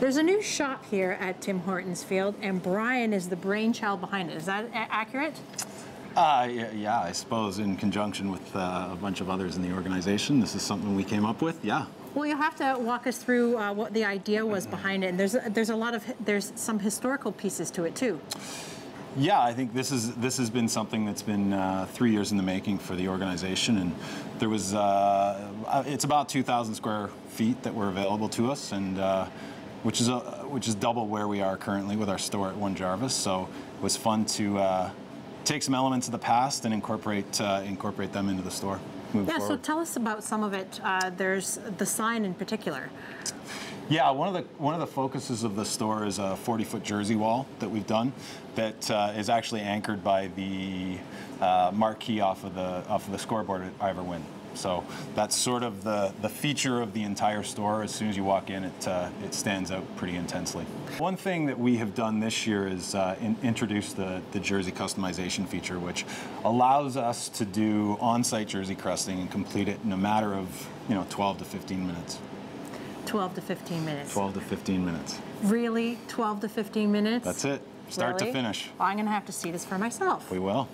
There's a new shop here at Tim Hortons Field, and Brian is the brainchild behind it. Is that a- accurate? Uh, yeah, yeah, I suppose in conjunction with uh, a bunch of others in the organization, this is something we came up with. Yeah. Well, you'll have to walk us through uh, what the idea was behind it. And there's a, there's a lot of there's some historical pieces to it too. Yeah, I think this is this has been something that's been uh, three years in the making for the organization, and there was uh, uh, it's about 2,000 square feet that were available to us, and uh, which is a, which is double where we are currently with our store at One Jarvis. So it was fun to uh, take some elements of the past and incorporate uh, incorporate them into the store. Yeah. So tell us about some of it. Uh, there's the sign in particular. Yeah, one of the one of the focuses of the store is a 40-foot jersey wall that we've done, that uh, is actually anchored by the uh, marquee off of the off of the scoreboard at Ivor. So that's sort of the the feature of the entire store. As soon as you walk in, it uh, it stands out pretty intensely. One thing that we have done this year is uh, in, introduce the the jersey customization feature, which allows us to do on-site jersey cresting and complete it in a matter of you know 12 to 15 minutes. 12 to 15 minutes. 12 to 15 minutes. Really? 12 to 15 minutes? That's it. Start Really? to finish. Well, I'm going to have to see this for myself. We will.